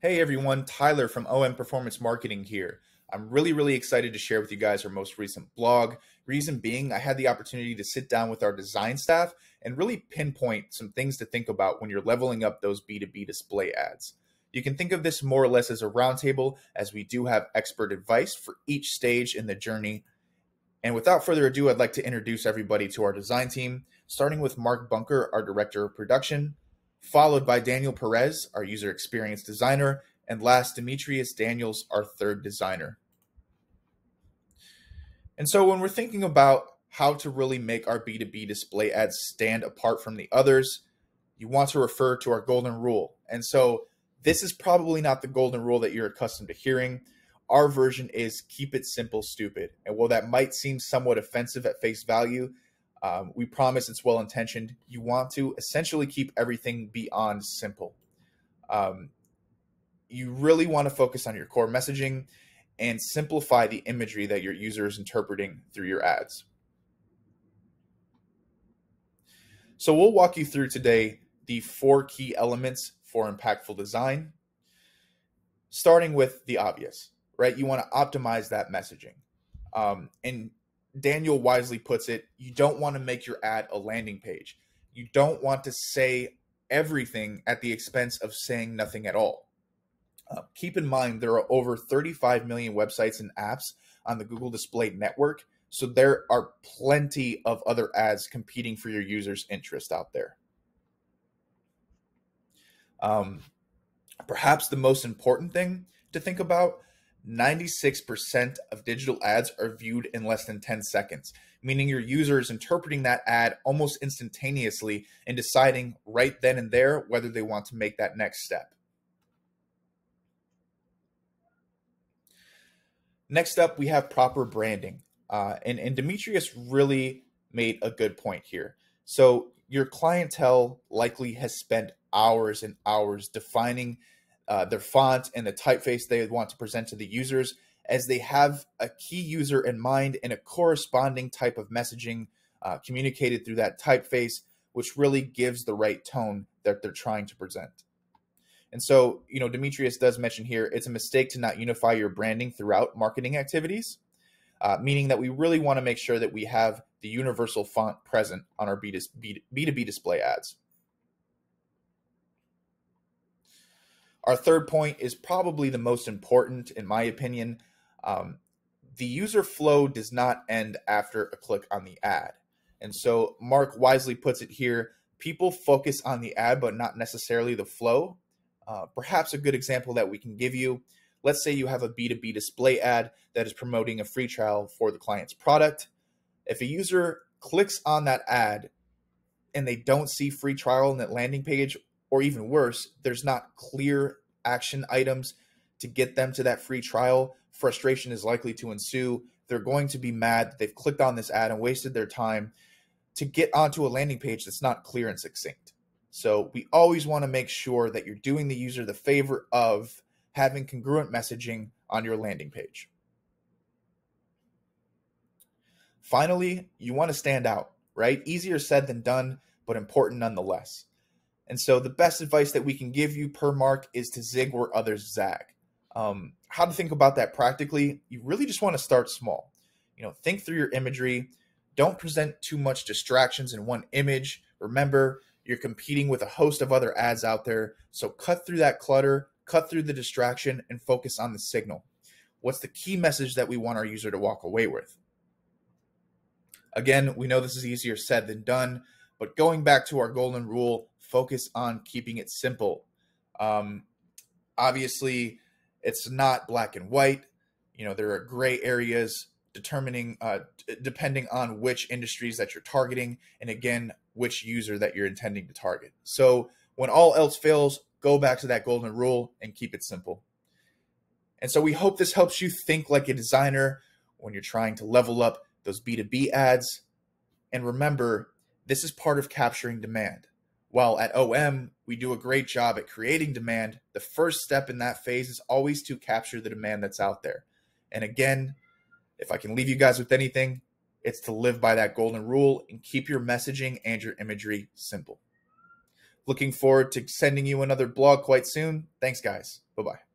Hey everyone, Tyler from OM Performance Marketing here. I'm really, really excited to share with you guys our most recent blog. Reason being, I had the opportunity to sit down with our design staff and really pinpoint some things to think about when you're leveling up those B2B display ads. You can think of this more or less as a roundtable, as we do have expert advice for each stage in the journey. And without further ado, I'd like to introduce everybody to our design team, starting with Mark Bunker, our director of production, followed by Daniel Perez, our user experience designer, and last, Demetrius Daniels, our third designer. And so when we're thinking about how to really make our B2B display ads stand apart from the others, you want to refer to our golden rule. And so this is probably not the golden rule that you're accustomed to hearing. Our version is keep it simple, stupid. And while that might seem somewhat offensive at face value, um, we promise it's well intentioned. You want to essentially keep everything beyond simple. Um, you really want to focus on your core messaging and simplify the imagery that your user is interpreting through your ads. So we'll walk you through today the four key elements for impactful design, starting with the obvious, right? You want to optimize that messaging. Um, and Daniel wisely puts it, you don't want to make your ad a landing page. You don't want to say everything at the expense of saying nothing at all. Uh, keep in mind, there are over 35 million websites and apps on the Google Display Network, so there are plenty of other ads competing for your users' interest out there. Um, perhaps the most important thing to think about 96% of digital ads are viewed in less than 10 seconds, meaning your user is interpreting that ad almost instantaneously and deciding right then and there whether they want to make that next step. Next up, we have proper branding. Uh, and, and Demetrius really made a good point here. So, your clientele likely has spent hours and hours defining uh, their font and the typeface they want to present to the users as they have a key user in mind and a corresponding type of messaging uh, communicated through that typeface, which really gives the right tone that they're trying to present. And so, you know, Demetrius does mention here it's a mistake to not unify your branding throughout marketing activities, uh, meaning that we really want to make sure that we have the universal font present on our B2B display ads. Our third point is probably the most important, in my opinion. Um, the user flow does not end after a click on the ad. And so Mark wisely puts it here people focus on the ad, but not necessarily the flow. Uh, perhaps a good example that we can give you let's say you have a B2B display ad that is promoting a free trial for the client's product. If a user clicks on that ad and they don't see free trial in that landing page, or even worse, there's not clear action items to get them to that free trial, frustration is likely to ensue. They're going to be mad that they've clicked on this ad and wasted their time to get onto a landing page that's not clear and succinct. So we always want to make sure that you're doing the user the favor of having congruent messaging on your landing page. Finally, you want to stand out, right? Easier said than done, but important nonetheless. And so the best advice that we can give you per mark is to zig where others zag. Um, how to think about that practically? You really just want to start small. You know, think through your imagery. Don't present too much distractions in one image. Remember, you're competing with a host of other ads out there. So cut through that clutter, cut through the distraction, and focus on the signal. What's the key message that we want our user to walk away with? Again, we know this is easier said than done, but going back to our golden rule, focus on keeping it simple. Um, obviously, it's not black and white. You know, there are gray areas determining, uh, depending on which industries that you're targeting, and again, which user that you're intending to target. So when all else fails, go back to that golden rule and keep it simple. And so we hope this helps you think like a designer when you're trying to level up those B2B ads. And remember, this is part of capturing demand. While at OM, we do a great job at creating demand, the first step in that phase is always to capture the demand that's out there. And again, if I can leave you guys with anything, it's to live by that golden rule and keep your messaging and your imagery simple. Looking forward to sending you another blog quite soon. Thanks, guys. Bye bye.